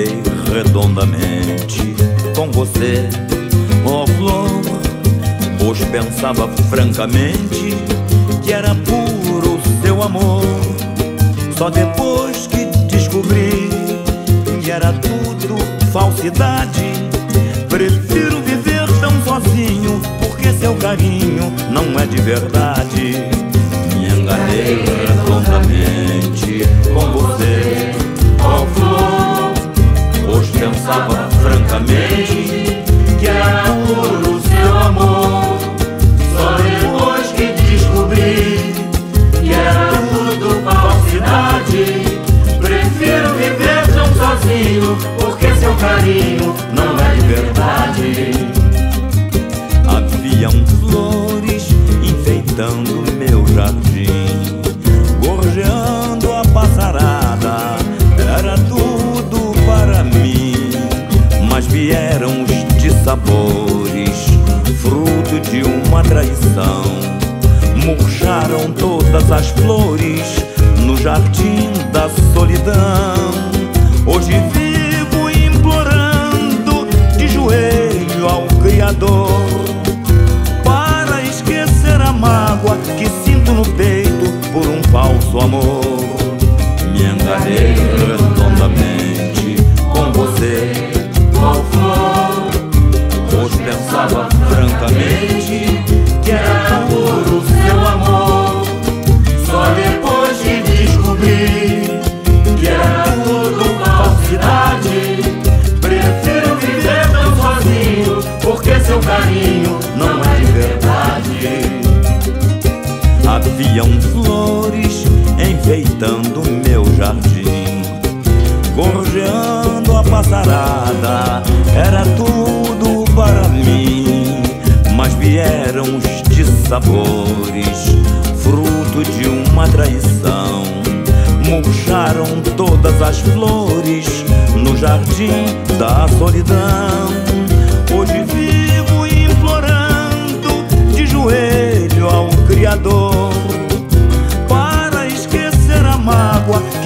amei redondamente com você, oh flor. Pois pensava francamente que era puro seu amor. Só depois que descobri que era tudo falsidade, prefiro viver tão sozinho, porque seu carinho não é de verdade. Prefiro viver tão sozinho, porque seu carinho não é de verdade. Haviam flores enfeitando meu jardim, gorjeando a passarada, era tudo para mim, mas vieram os dissabores, fruto de uma traição, murcharam todas as flores jardim da solidão. Hoje vivo implorando de joelho ao Criador para esquecer a mágoa que sinto no peito por um falso amor. Me enganei redondamente com você, ó flor, pois pensava francamente Haviam flores enfeitando meu jardim, gorjeando a passarada, era tudo para mim. Mas vieram os dissabores, fruto de uma traição. Murcharam todas as flores no jardim da solidão. what